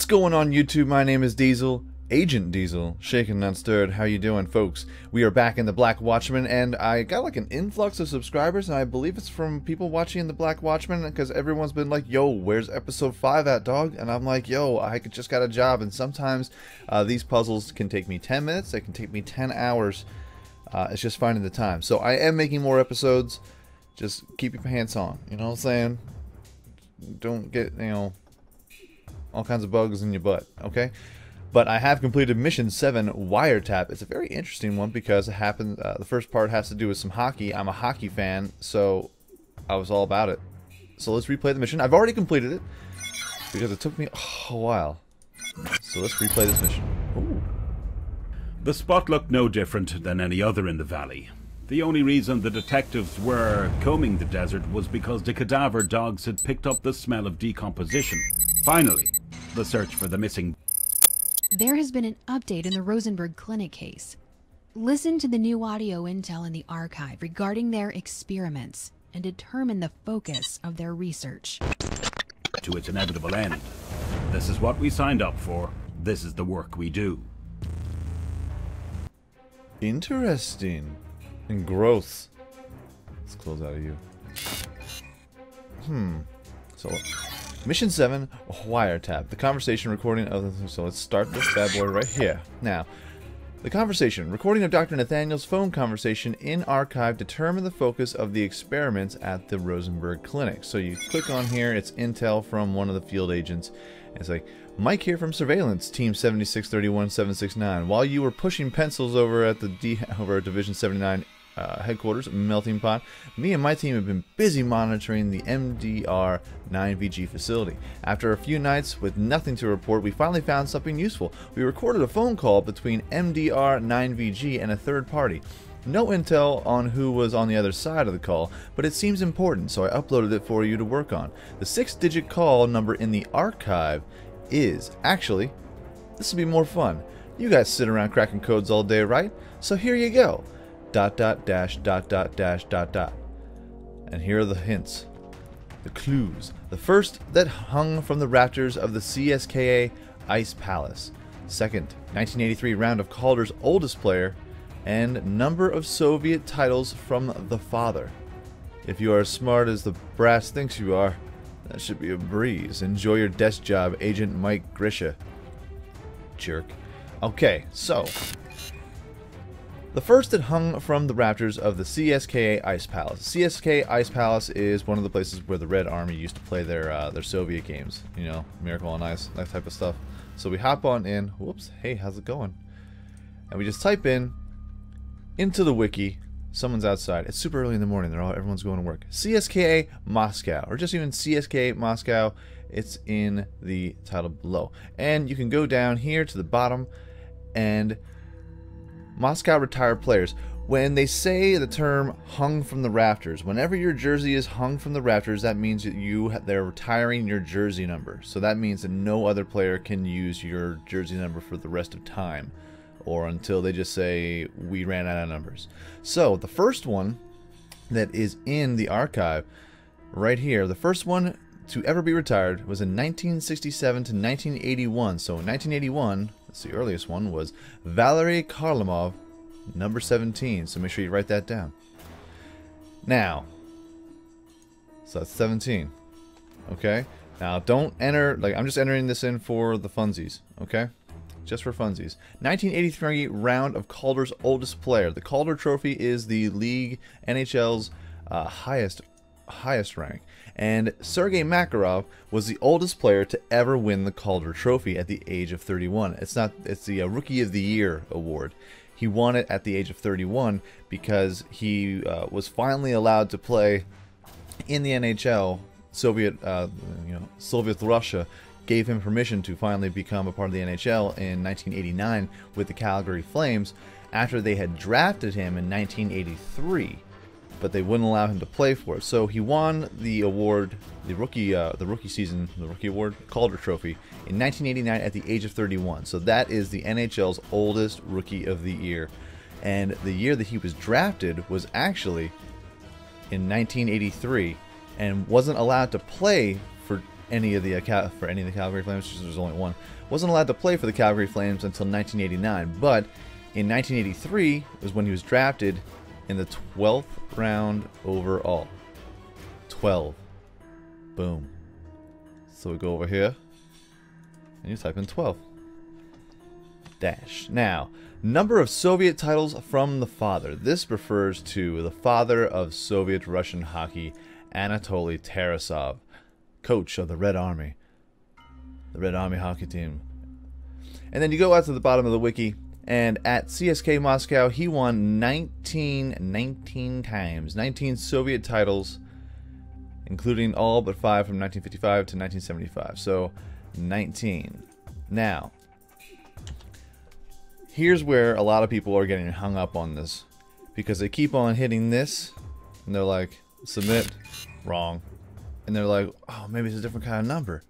What's going on YouTube? My name is Diesel, Agent Diesel, shaken not stirred. How you doing, folks? We are back in the Black Watchmen, and I got like an influx of subscribers, and I believe it's from people watching the Black Watchmen, because everyone's been like, "Yo, where's episode five at, dog?" And I'm like, "Yo, I just got a job." And sometimes uh, these puzzles can take me 10 minutes, they can take me 10 hours. Uh, it's just finding the time. So I am making more episodes. Just keep your pants on. You know what I'm saying? Don't get you know all kinds of bugs in your butt. Okay. But I have completed Mission 7 Wiretap. It's a very interesting one because it happened. Uh, the first part has to do with some hockey. I'm a hockey fan, so I was all about it. So let's replay the mission. I've already completed it because it took me a while. So let's replay this mission. Ooh. The spot looked no different than any other in the valley. The only reason the detectives were combing the desert was because the cadaver dogs had picked up the smell of decomposition. Finally, the search for the missing there has been an update in the Rosenberg Clinic case. Listen to the new audio intel in the archive regarding their experiments and determine the focus of their research. To its inevitable end. This is what we signed up for. This is the work we do. Interesting. And gross. Let's close out of you. Hmm. So Mission 7, Wiretap. The conversation recording of the... So let's start this bad boy right here. Now, the conversation. Recording of Dr. Nathaniel's phone conversation in archive determined the focus of the experiments at the Rosenberg Clinic. So you click on here, it's intel from one of the field agents. It's like, Mike here from Surveillance, Team 7631-769. While you were pushing pencils over at the D over at Division 79 uh, headquarters, Melting Pot, me and my team have been busy monitoring the MDR 9VG facility. After a few nights with nothing to report, we finally found something useful. We recorded a phone call between MDR 9VG and a third party. No intel on who was on the other side of the call, but it seems important, so I uploaded it for you to work on. The six digit call number in the archive is actually, this will be more fun. You guys sit around cracking codes all day, right? So here you go dot dot dash dot dot dash dot dot. And here are the hints. The clues. The first that hung from the rafters of the CSKA Ice Palace. Second, 1983 round of Calder's oldest player. And number of Soviet titles from the father. If you are as smart as the brass thinks you are, that should be a breeze. Enjoy your desk job, Agent Mike Grisha. Jerk. Okay, so the first that hung from the raptors of the CSKA Ice Palace. CSKA Ice Palace is one of the places where the Red Army used to play their uh, their Soviet games. You know, Miracle on Ice, that type of stuff. So we hop on in. Whoops. Hey, how's it going? And we just type in into the wiki. Someone's outside. It's super early in the morning. They're all everyone's going to work. CSKA Moscow, or just even CSKA Moscow. It's in the title below, and you can go down here to the bottom and Moscow retired players. When they say the term hung from the rafters, whenever your jersey is hung from the rafters, that means that you they're retiring your jersey number. So that means that no other player can use your jersey number for the rest of time or until they just say we ran out of numbers. So the first one that is in the archive right here, the first one to ever be retired was in 1967 to 1981. So in 1981, that's the earliest one, was Valery Kharlamov, number 17. So make sure you write that down. Now, so that's 17. Okay? Now, don't enter, like, I'm just entering this in for the funsies. Okay? Just for funsies. 1983 round of Calder's oldest player. The Calder Trophy is the league NHL's uh, highest highest rank. And Sergei Makarov was the oldest player to ever win the Calder Trophy at the age of 31. It's not it's the uh, Rookie of the Year award. He won it at the age of 31 because he uh, was finally allowed to play in the NHL. Soviet, uh, you know, Soviet Russia gave him permission to finally become a part of the NHL in 1989 with the Calgary Flames after they had drafted him in 1983 but they wouldn't allow him to play for it. So he won the award, the rookie, uh, the rookie season, the rookie award, Calder Trophy, in 1989 at the age of 31. So that is the NHL's oldest rookie of the year, and the year that he was drafted was actually in 1983, and wasn't allowed to play for any of the uh, for any of the Calgary Flames. There's only one. Wasn't allowed to play for the Calgary Flames until 1989, but in 1983 was when he was drafted in the 12th round overall. 12. Boom. So we go over here, and you type in 12. Dash. Now, number of Soviet titles from the father. This refers to the father of Soviet Russian hockey, Anatoly Tarasov, coach of the Red Army, the Red Army hockey team. And then you go out to the bottom of the wiki, and at CSK Moscow, he won 19, 19 times, 19 Soviet titles, including all but five from 1955 to 1975. So, 19. Now, here's where a lot of people are getting hung up on this. Because they keep on hitting this and they're like submit wrong. And they're like oh maybe it's a different kind of number.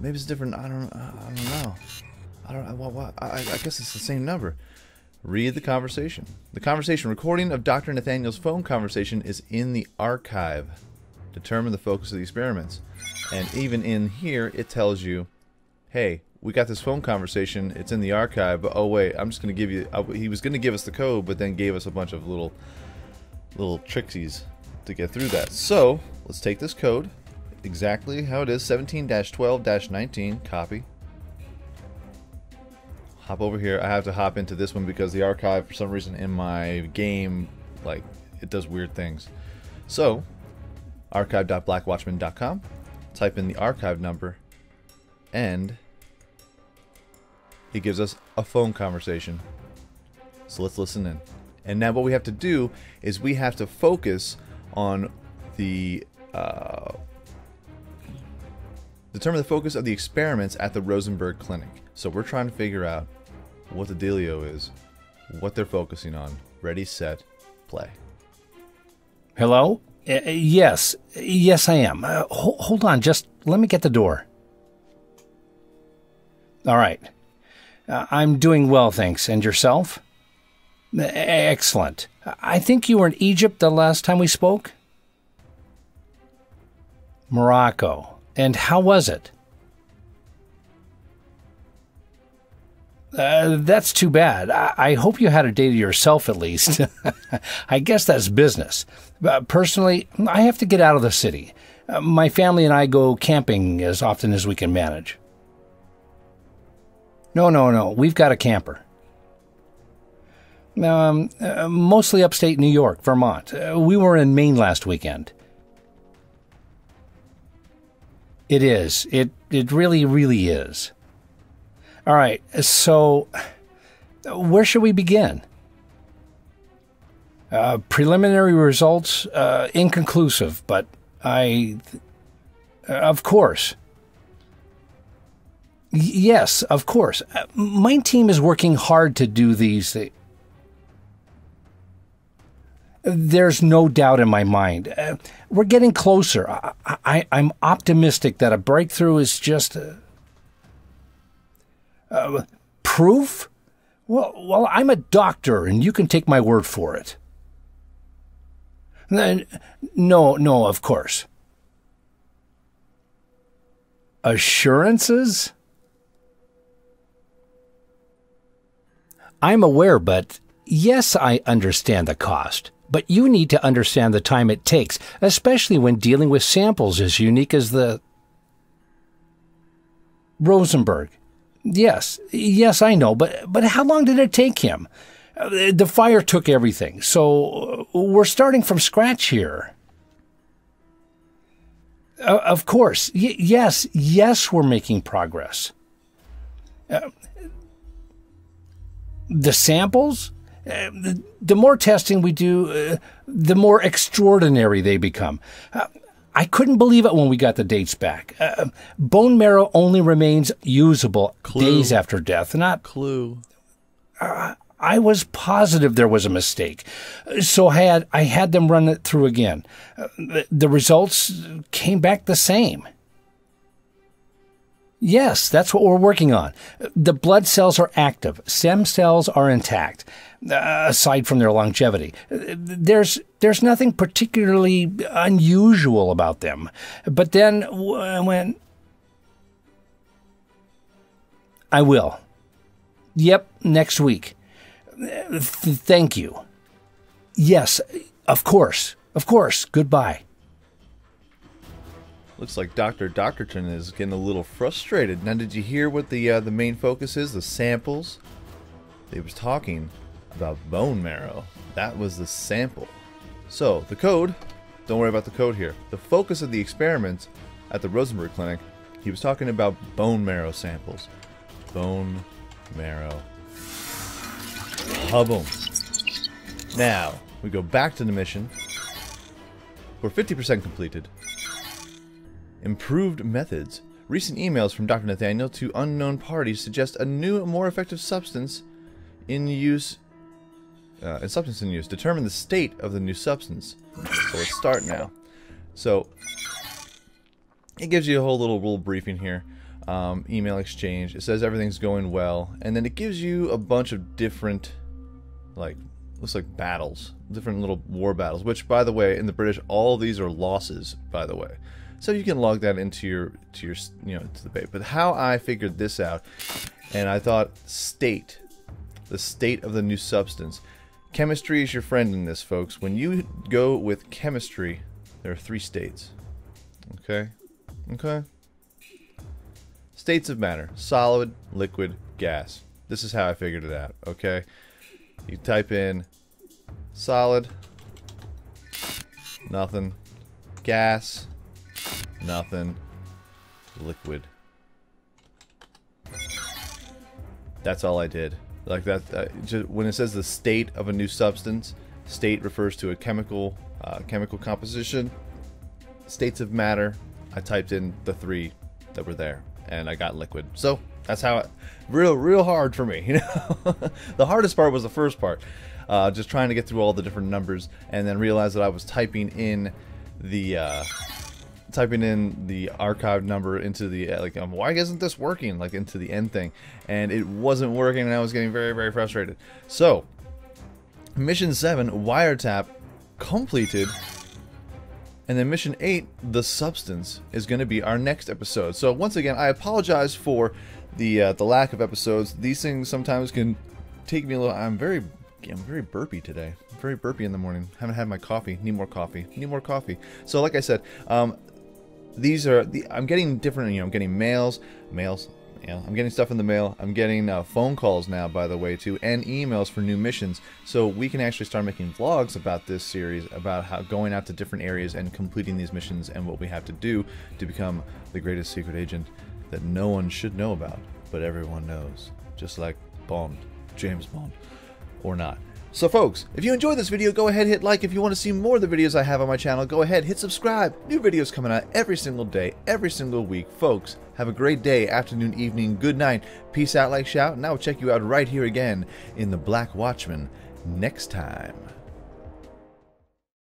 Maybe it's different i don't i don't know i don't well, well, I, I guess it's the same number read the conversation the conversation recording of dr nathaniel's phone conversation is in the archive determine the focus of the experiments and even in here it tells you hey we got this phone conversation. It's in the archive, but oh wait, I'm just gonna give you. Uh, he was gonna give us the code, but then gave us a bunch of little, little tricksies to get through that. So let's take this code, exactly how it is, 17-12-19. Copy. Hop over here. I have to hop into this one because the archive, for some reason, in my game, like it does weird things. So, archive.blackwatchmen.com. Type in the archive number, and it gives us a phone conversation. So let's listen in. And now what we have to do is we have to focus on the uh, determine the focus of the experiments at the Rosenberg Clinic. So we're trying to figure out what the dealio is, what they're focusing on. Ready, set, play. Hello? Uh, yes, yes, I am. Uh, ho- hold on, just let me get the door. All right. Uh, I'm doing well, thanks. And yourself? Excellent. I think you were in Egypt the last time we spoke? Morocco. And how was it? Uh, that's too bad. I-, I, hope you had a day to yourself at least. I guess that's business. Uh, personally, I have to get out of the city. Uh, my family and I go camping as often as we can manage. No, no, no. We've got a camper. Um, uh, mostly upstate New York, Vermont. Uh, we were in Maine last weekend. It is. It it really, really is. All right. So, where should we begin? Uh, preliminary results uh, inconclusive, but I, uh, of course, yes, of course. Uh, my team is working hard to do these. There's no doubt in my mind. Uh, we're getting closer. I, am optimistic that a breakthrough is just uh, proof. Well, well, I'm a doctor, and you can take my word for it. No, no, of course. Assurances? I'm aware, but yes, I understand the cost. But you need to understand the time it takes, especially when dealing with samples as unique as the Rosenberg. Yes, yes, I know, but but how long did it take him? Uh, the fire took everything, so uh, we're starting from scratch here. Uh, of course, y- yes, yes, we're making progress. Uh, the samples, uh, the, the, more testing we do, uh, the more extraordinary they become. I couldn't believe it when we got the dates back. Uh, bone marrow only remains usable Clue. days after death, not clue. Uh, I was positive there was a mistake, so I had I had them run it through again. Uh, the, the results came back the same. Yes, that's what we're working on. The blood cells are active, stem cells are intact, uh, aside from their longevity. There's, there's nothing particularly unusual about them. But then when. I will. Yep, next week. Thank you. Yes, of course. Of course. Goodbye. Looks like Dr. Doctorton is getting a little frustrated. Now, did you hear what the uh, the main focus is? The samples. They was talking about bone marrow. That was the sample. So the code. Don't worry about the code here. The focus of the experiment at the Rosenberg Clinic. He was talking about bone marrow samples. Bone marrow. Hubble. Now we go back to the mission. We're 50% completed. Improved methods. Recent emails from Dr. Nathaniel to unknown parties suggest a new, more effective substance in use. Uh, a substance in use. Determine the state of the new substance. So let's start now. So it gives you a whole little little briefing here. Um, email exchange. It says everything's going well, and then it gives you a bunch of different, like looks like battles, different little war battles. Which, by the way, in the British, all these are losses. By the way, so you can log that into your to your you know to the bait. But how I figured this out, and I thought state, the state of the new substance. Chemistry is your friend in this, folks. When you go with chemistry, there are three states. Okay, okay. States of matter: solid, liquid, gas. This is how I figured it out. Okay, you type in solid, nothing, gas, nothing, liquid. That's all I did. Like that, uh, just, when it says the state of a new substance, state refers to a chemical, uh, chemical composition. States of matter, I typed in the three that were there, and I got liquid. So that's how it, real, real hard for me. You know, the hardest part was the first part, uh, just trying to get through all the different numbers, and then realize that I was typing in the. Uh, typing in the archive number into the like um, why isn't this working like into the end thing and it wasn't working and I was getting very very frustrated so mission 7 wiretap completed and then mission 8 the substance is going to be our next episode so once again I apologize for the uh, the lack of episodes these things sometimes can take me a little I'm very I'm very burpy today. very burpy in the morning. Haven't had my coffee. Need more coffee. Need more coffee. So, like I said, um, these are the I'm getting different. You know, I'm getting mails, mails. You know, I'm getting stuff in the mail. I'm getting uh, phone calls now, by the way, too, and emails for new missions. So we can actually start making vlogs about this series, about how going out to different areas and completing these missions, and what we have to do to become the greatest secret agent that no one should know about, but everyone knows, just like Bond, James Bond or not. So folks, if you enjoyed this video, go ahead hit like. If you want to see more of the videos I have on my channel, go ahead hit subscribe. New videos coming out every single day, every single week. Folks, have a great day, afternoon, evening, good night. Peace out like shout, and I will check you out right here again in the Black Watchmen next time.